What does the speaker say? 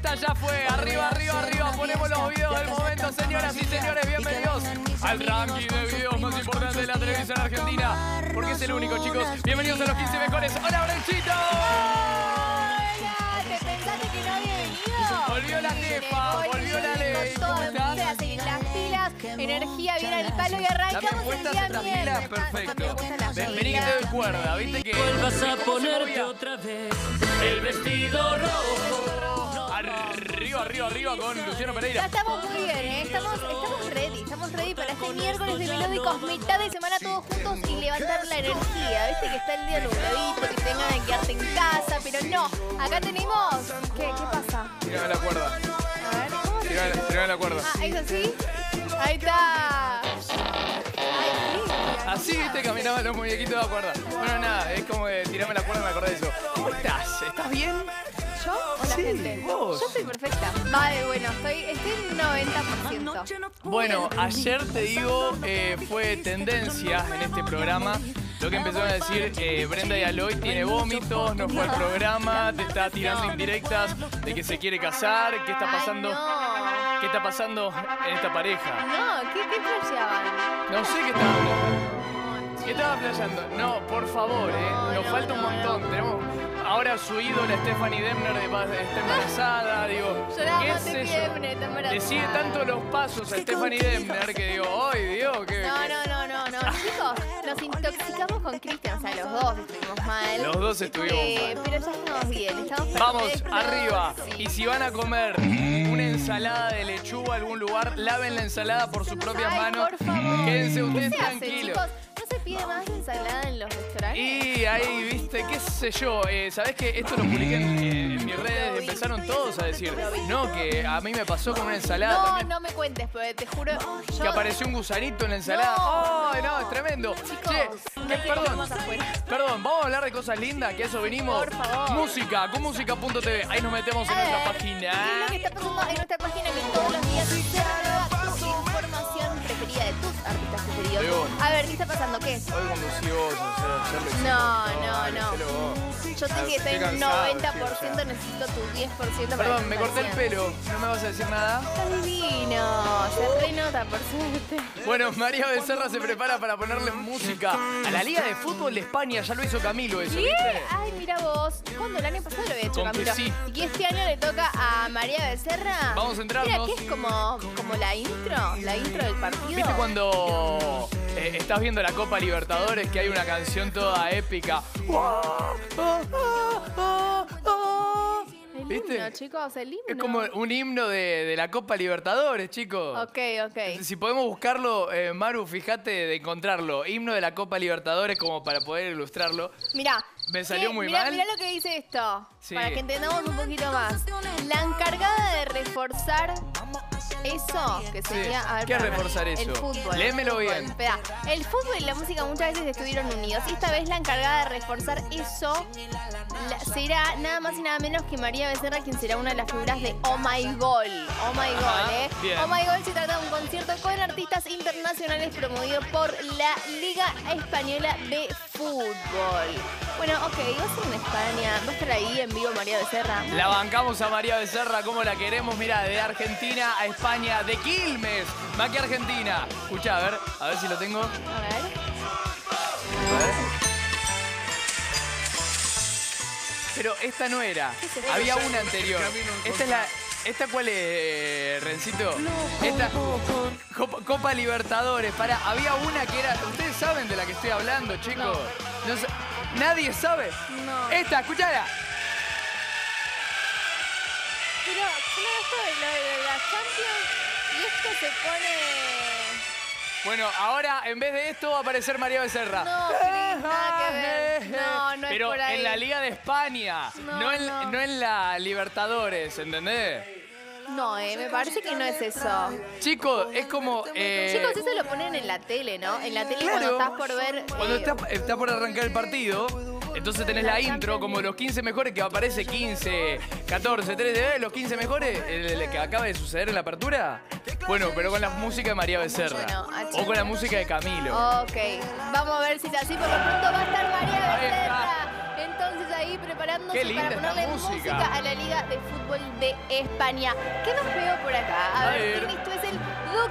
esta ya fue. Arriba, arriba, arriba. Ponemos los videos del momento, señoras y señores. Bienvenidos al ranking de videos más importante de la televisión argentina. Porque es el único, chicos. Bienvenidos a los 15 mejores. ¡Hola, Brenchito! Hola, ¿te pensaste que no había venido? Volvió la jefa, volvió la ley. Las pilas, las pilas, energía bien al palo y ¿También arrancamos el día miércoles. Perfecto. Vení que te doy cuerda. ¿Viste que Vuelvas a ¿cómo se ponerte otra vez el vestido rojo. Arriba, arriba, arriba con Luciano Ya Pereira. estamos muy bien, ¿eh? estamos, estamos ready, estamos ready para este miércoles de melódicos, mitad de semana todos juntos y levantar la energía. Viste que está el día nubladito, que tengan que quedarte en casa, pero no. Acá tenemos. ¿Qué? ¿Qué pasa? Tirame la cuerda. A ver, ¿cómo se Tirame, la cuerda. Ah, ¿es así? Ahí está. Ay, sí. Así, viste, caminaban los muñequitos de la cuerda. Bueno, nada, es como de tirame la cuerda, me acordé de eso. ¿Cómo estás? ¿Estás bien? ¿Yo o la Sí, gente? vos. Yo estoy perfecta. Vale, bueno, estoy, estoy en un 90%. Bueno, ayer te digo, eh, fue tendencia en este programa. Lo que empezaron a decir, eh, Brenda y Aloy tiene vómitos, no fue al programa, te está tirando indirectas de que se quiere casar, ¿qué está Ay, pasando? no. ¿Qué está pasando en esta pareja? No, ¿qué, qué? No sé qué playando. ¿Qué estaba playando? No, por favor, eh. No, Nos no, falta un montón. Tenemos ahora su ídola Stephanie Demner de, está embarazada, digo. ¿Qué fiebre, está embarazada. Le sigue tanto los pasos a Stephanie Demner que digo, ¡ay, Dios! Que, No, no, no, no, no. Chicos, nos intoxicamos con Cristian, o sea, los dos estuvimos mal. Los dos estuvimos Eh, mal. Pero ya estamos bien, estamos Vamos, perfectos. arriba. Sí. Y si van a comer una ensalada de lechuga a algún lugar, laven la ensalada por sus propias Ay, manos. por favor. Quédense ¿Qué ustedes se hace, tranquilos. chicos? ¿No se pide más ensalada en los restaurantes? Y ahí, viste, qué sé yo, eh, ¿sabés que esto lo publiqué en, eh, en mis redes? Empezaron todos a decir, no, que a mí me pasó con una ensalada No, también. no me cuentes, porque te juro. Que apareció un gusanito en la ensalada. No. ¡Ay, no! Es tremendo. Che, perdón. afuera. Perdón, vamos a hablar de cosas lindas, que a eso venimos. Por favor. Música, con música.tv. Ahí nos metemos en A nuestra ver, página. ¿Qué es lo que está pasando en nuestra página que todos los días se de tus artistas preferidos? A ver, ¿qué está pasando? ¿Qué? Hoy conducí vos, o sea, ya lo hicimos. No, no, no. Yo sé que estoy en cansado, 90%, chico, necesito tu 10% para Perdón, me corté el pelo. ¿No me vas a decir nada? Está divino, se renota por suerte. Bueno, María Becerra se prepara para ponerle música a la Liga de Fútbol de España. Ya lo hizo Camilo eso. ¿viste? Ay. ¿Cuándo? El año pasado lo había hecho Camilo. sí. Y este año le toca a María Becerra. Vamos a entrarnos. Mira, que es como, como la intro, la intro del partido. ¿Viste cuando eh, estás viendo la Copa Libertadores que hay una canción toda épica? El ¿Viste? himno, chicos, el himno. Es como un himno de, de la Copa Libertadores, chicos. Ok, ok. Si podemos buscarlo, eh, Maru, fíjate de encontrarlo. Himno de la Copa Libertadores como para poder ilustrarlo. Mirá. Me salió muy mirá, mal. Mirá lo que dice esto. Sí. Para que entendamos un poquito más. La encargada de reforzar eso, que sería. a ver, ¿Qué reforzar eso? El fútbol. Léemelo el fútbol. bien. Espera, el fútbol y la música muchas veces estuvieron unidos. Y esta vez la encargada de reforzar eso la- será nada más y nada menos que María Becerra, quien será una de las figuras de Oh My Goal. Oh My Ajá, Goal, ¿eh? bien. Oh My Goal se trata de un concierto con artistas internacionales promovido por la Liga Española de Fútbol. Bueno, ok, va a ser en España. Va a estar ahí en vivo María Becerra. La bancamos a María Becerra como la queremos, mira, de Argentina a España, de Quilmes, más que Argentina. Escucha, a ver, a ver si lo tengo. A ver. A ver. Pero esta no era. Había una anterior. Esta es la. ¿Esta cuál es, Rencito? Esta. Copa, Copa Libertadores. Para, había una que era. ¿Ustedes saben de la que estoy hablando, chicos? No ¿Nadie sabe? No. Esta, escuchala. Pero, claro, lo de la Champions y esto se pone. Bueno, ahora en vez de esto va a aparecer María Becerra. No, Cris, nada que ver. No, no es Pero por ahí. en la Liga de España, No, no, en, no. no en la Libertadores, ¿entendés? No, eh, me parece que no es eso. Chicos, es como. eh, Chicos, eso lo ponen en la tele, ¿no? En la tele Claro. cuando estás por ver. Cuando eh, está, está por arrancar el partido, entonces tenés la intro como los 15 mejores que aparece 15, 14, 3 de los 15 mejores el, el que acaba de suceder en la apertura. Bueno, pero con la música de María Becerra. Bueno, o con la música de Camilo. Ok, vamos a ver si es así. Por lo pronto va a estar María Ahí para ponerle música. a la Liga de Fútbol de España. ¿Qué nos veo por acá? A, ver, ver. Tienes, tú es el Duque.